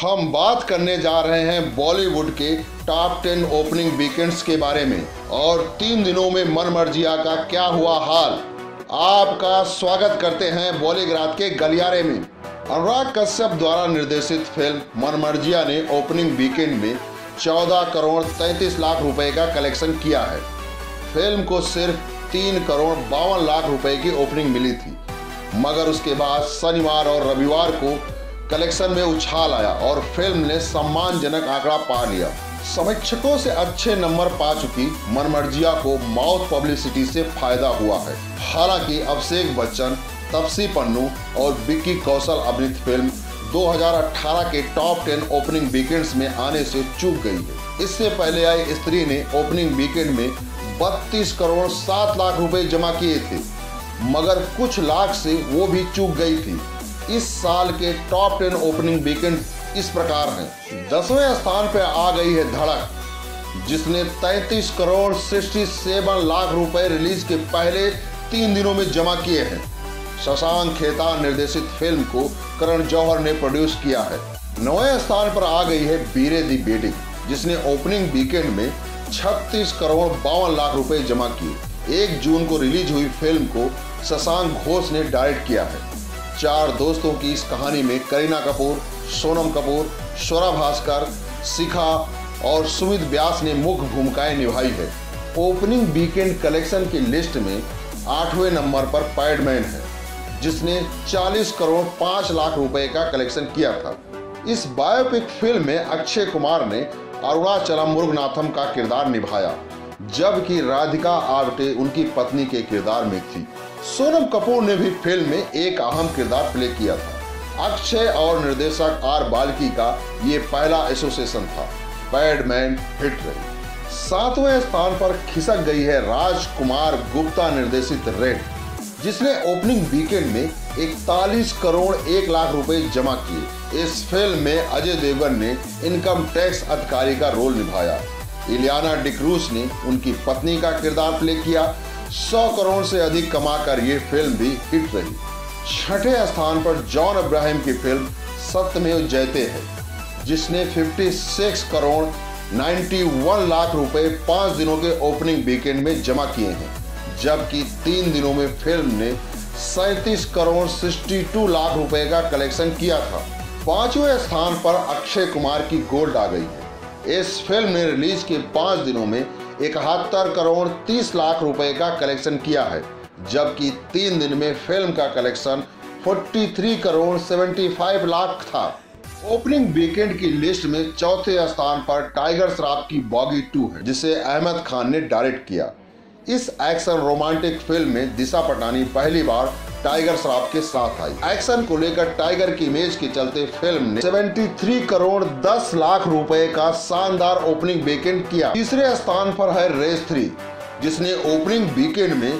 हम बात करने जा रहे हैं बॉलीवुड के टॉप टेन ओपनिंग वीकेंड्स के बारे में। और तीन दिनों में मन मर्जिया का क्या हुआ हाल? आपका स्वागत करते हैं बॉलीग्राज के गलियारे में। अनुराग कश्यप द्वारा निर्देशित फ़िल्म मन मर्जिया ने ओपनिंग वीकेंड में 14 करोड़ 33 लाख रुपए का कलेक्शन किया है। फ़िल्म को सिर्फ़ तीन करोड़ बावन लाख रुपए की ओपनिंग मिली थी। मगर उसके बाद शनिवार और रविवार को कलेक्शन में उछाल आया और फ़िल्म ने सम्मानजनक आंकड़ा पा लिया। समीक्षकों से अच्छे नंबर पा चुकी मनमर्जिया को माउथ पब्लिसिटी से फ़ायदा हुआ है। हालाँकि अभिषेक बच्चन, तपसी पन्नू और विक्की कौशल अभिनीत फ़िल्म 2018 के टॉप 10 ओपनिंग वीकेंड्स में आने से चूक गई है। इससे पहले आई स्त्री ने ओपनिंग वीकेंड में 32 करोड़ 7 लाख रुपए जमा किए थे, मगर कुछ लाख से वो भी चूक गई थी। इस साल के टॉप टेन ओपनिंग वीकेंड इस प्रकार हैं। दसवें स्थान पर आ गई है धड़क, जिसने 33 करोड़ 67 लाख रुपए रिलीज़ के पहले तीन दिनों में जमा किए हैं। शशांक खेतान निर्देशित फ़िल्म को करण जौहर ने प्रोड्यूस किया है। नवे स्थान पर आ गई है बीरे दी बेटी, जिसने ओपनिंग वीकेंड में 36 करोड़ बावन लाख रुपए जमा किए। एक जून को रिलीज़ हुई फ़िल्म को शशांक घोष ने डायरेक्ट किया है। चार दोस्तों की इस कहानी में करीना कपूर, सोनम कपूर स्वरा भास्कर, शिखा और सुमित व्यास ने मुख्य भूमिकाएँ निभाई है। ओपनिंग वीकेंड कलेक्शन की लिस्ट में आठवें नंबर पर पैडमैन है, जिसने 40 करोड़ 5 लाख रुपए का कलेक्शन किया था। इस बायोपिक फ़िल्म में अक्षय कुमार ने अरुणाचलम मुरुगनाथम का किरदार निभाया, जबकि राधिका आप्टे उनकी पत्नी के किरदार में थी। सोनम कपूर ने भी फ़िल्म में एक अहम किरदार प्ले किया था। अक्षय और निर्देशक आर बाल्की का ये पहला एसोसिएशन था। पैडमैन हिट रही। सातवें स्थान पर खिसक गई है राजकुमार गुप्ता निर्देशित रेड, जिसने ओपनिंग वीकेंड में इकतालीस करोड़ एक लाख रुपए जमा किए। इस फ़िल्म में अजय देवगन ने इनकम टैक्स अधिकारी का रोल निभाया। इलियाना डिक्रूस ने उनकी पत्नी का किरदार प्ले किया। 100 करोड़ से अधिक कमाकर ये फ़िल्म भी हिट रही। छठे स्थान पर जॉन अब्राहिम की फ़िल्म सत्यमेव जयते है, जिसने 56 करोड़ 91 लाख रुपए पाँच दिनों के ओपनिंग वीकेंड में जमा किए हैं, जबकि तीन दिनों में फ़िल्म ने सैतीस करोड़ 62 लाख रुपए का कलेक्शन किया था। पाँचवें स्थान पर अक्षय कुमार की गोल्ड आ गई है। इस फ़िल्म ने रिलीज़ के पाँच दिनों में इकहत्तर करोड़ तीस लाख रुपए का कलेक्शन किया है, जबकि तीन दिन में फ़िल्म का कलेक्शन 43 करोड़ 75 लाख था। ओपनिंग वीकेंड की लिस्ट में चौथे स्थान पर टाइगर श्राफ की बॉगी टू है, जिसे अहमद खान ने डायरेक्ट किया। इस एक्शन रोमांटिक फ़िल्म में दिशा पटानी पहली बार टाइगर श्रॉफ के साथ आई। एक्शन को लेकर टाइगर की इमेज के चलते फ़िल्म ने 73 करोड़ 10 लाख रुपए का शानदार ओपनिंग वीकेंड किया। तीसरे स्थान पर है रेस थ्री, जिसने ओपनिंग वीकेंड में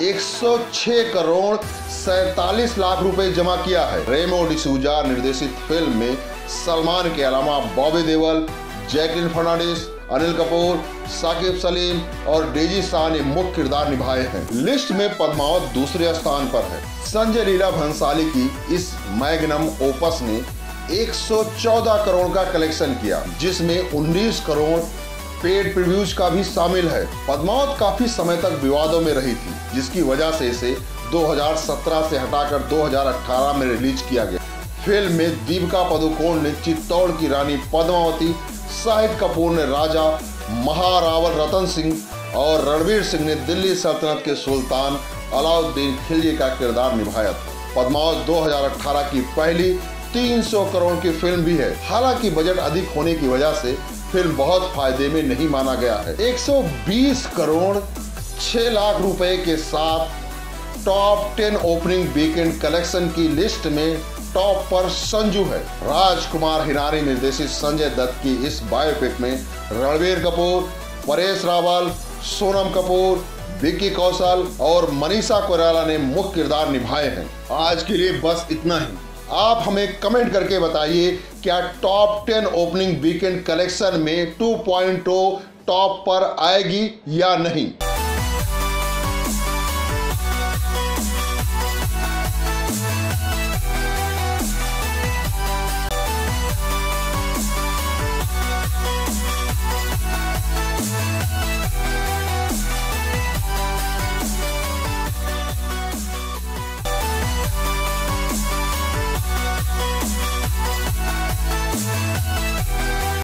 106 करोड़ सैतालीस लाख रुपए जमा किया है। रेमो डिसूजा निर्देशित फ़िल्म में सलमान के अलावा बॉबी देवल जैकलिन फर्नांडिस अनिल कपूर, साकिब सलीम और डेजी शाह ने मुख्य किरदार निभाए हैं। लिस्ट में पद्मावत दूसरे स्थान पर है। संजय लीला भंसाली की इस मैग्नम ओपस ने 114 करोड़ का कलेक्शन किया, जिसमें 19 करोड़ पेड प्रिव्यूज का भी शामिल है। पद्मावत काफ़ी समय तक विवादों में रही थी, जिसकी वजह से इसे 2017 से हटाकर 2018 में रिलीज़ किया गया। फ़िल्म में दीपिका पदुकोण ने चित्तौड़ की रानी पद्मावती शाहिद कपूर ने राजा महारावल रतन सिंह और रणवीर सिंह ने दिल्ली सल्तनत के सुल्तान अलाउद्दीन खिलजी का किरदार निभाया। था पद्मावत 2018 की पहली 300 करोड़ की फ़िल्म भी है। हालाँकि बजट अधिक होने की वजह से फ़िल्म बहुत फ़ायदे में नहीं माना गया है। 120 करोड़ 6 लाख रुपए के साथ टॉप 10 ओपनिंग वीकेंड कलेक्शन की लिस्ट में टॉप पर संजू है। राजकुमार हिनारी निर्देशित संजय दत्त की इस बायोपिक में रणवीर कपूर, परेश रावल, सोनम कपूर, विक्की कौशल और मनीषा कोराला ने मुख्य किरदार निभाए हैं। आज के लिए बस इतना ही। आप हमें कमेंट करके बताइए, क्या top ten opening weekend collection में 2.0 टॉप पर आएगी या नहीं?